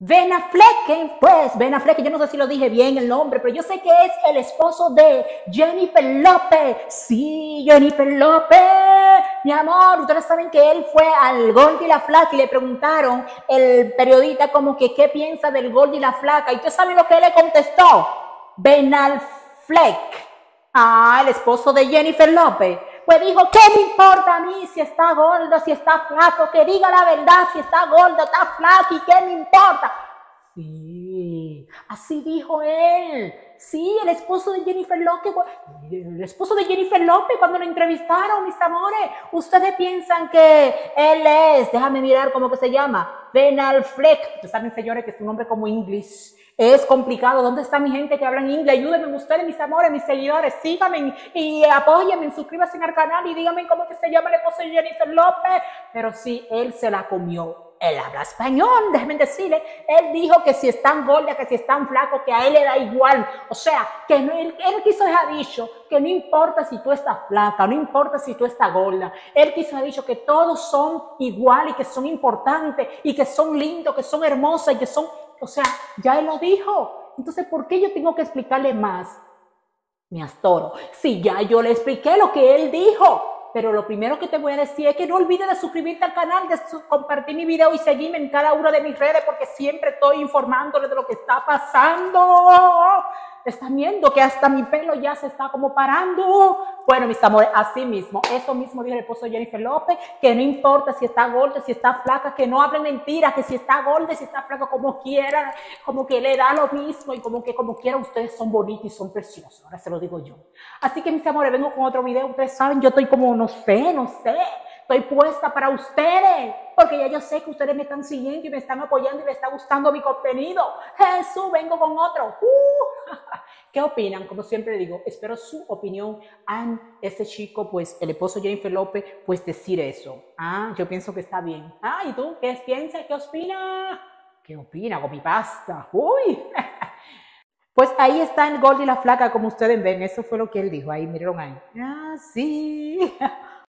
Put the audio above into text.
Ben Affleck, pues Ben Affleck, yo no sé si lo dije bien el nombre, pero yo sé que es el esposo de Jennifer López. Sí, Jennifer López, mi amor, ustedes saben que él fue al Gold y la Flaca y le preguntaron el periodista como que qué piensa del Gold y la Flaca y ustedes saben lo que él le contestó. Ben Affleck, ah, el esposo de Jennifer López. Pues dijo, ¿qué me importa a mí si está gordo, si está flaco? Que diga la verdad, si está gordo, está flaco y qué me importa. Sí, así dijo él. Sí, el esposo de Jennifer López, el esposo de Jennifer López cuando lo entrevistaron, mis amores, ustedes piensan que él es, déjame mirar cómo que se llama, Ben Affleck. Ustedes saben, señores, que es un nombre como inglés. Es complicado. ¿Dónde está mi gente que habla en inglés? Ayúdenme ustedes, mis amores, mis seguidores. Síganme y apóyenme, suscríbanse al canal y díganme cómo que se llama el esposo de Jennifer López. Pero sí, él se la comió. Él habla español, déjenme decirle. Él dijo que si están gordas, que si están flacos, que a él le da igual. O sea, que no, él, él quiso dejar dicho que no importa si tú estás flaca, no importa si tú estás gorda. Él quiso dejar dicho que todos son iguales que son importantes y que son lindos, que son hermosos y que son o sea, ya él lo dijo. Entonces, ¿por qué yo tengo que explicarle más? Mi astoro. Si ya yo le expliqué lo que él dijo. Pero lo primero que te voy a decir es que no olvides de suscribirte al canal, de compartir mi video y seguirme en cada una de mis redes porque siempre estoy informándole de lo que está pasando. Están viendo que hasta mi pelo ya se está como parando. Bueno, mis amores, así mismo, eso mismo dijo el esposo Jennifer López, que no importa si está gorda, si está flaca, que no hablen mentiras, que si está gorda, si está flaca, como quiera, como que le da lo mismo y como que como quiera, ustedes son bonitos y son preciosos. Ahora se lo digo yo. Así que, mis amores, vengo con otro video. Ustedes saben, yo estoy como, no sé, no sé. Estoy puesta para ustedes, porque ya yo sé que ustedes me están siguiendo y me están apoyando y les está gustando mi contenido. Jesús, vengo con otro. Uh. ¿Qué opinan? Como siempre digo, espero su opinión a este chico, pues el esposo Jennifer López, pues decir eso. Ah, yo pienso que está bien. Ah, ¿y tú qué piensas? ¿Qué opina? ¿Qué opina con pasta? Uy. Pues ahí está el gol y la flaca, como ustedes ven. Eso fue lo que él dijo. Ahí, miraron ahí. Ah, sí.